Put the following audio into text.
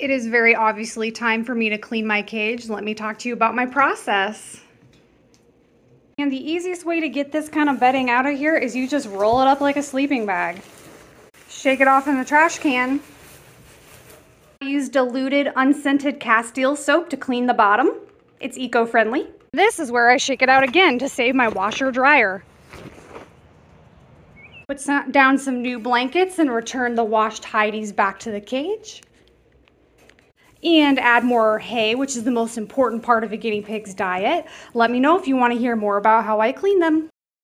It is very obviously time for me to clean my cage. Let me talk to you about my process. And the easiest way to get this kind of bedding out of here is you just roll it up like a sleeping bag. Shake it off in the trash can. I use diluted unscented Castile soap to clean the bottom. It's eco-friendly. This is where I shake it out again to save my washer dryer. Put down some new blankets and return the washed hideys back to the cage. And add more hay, which is the most important part of a guinea pig's diet. Let me know if you want to hear more about how I clean them.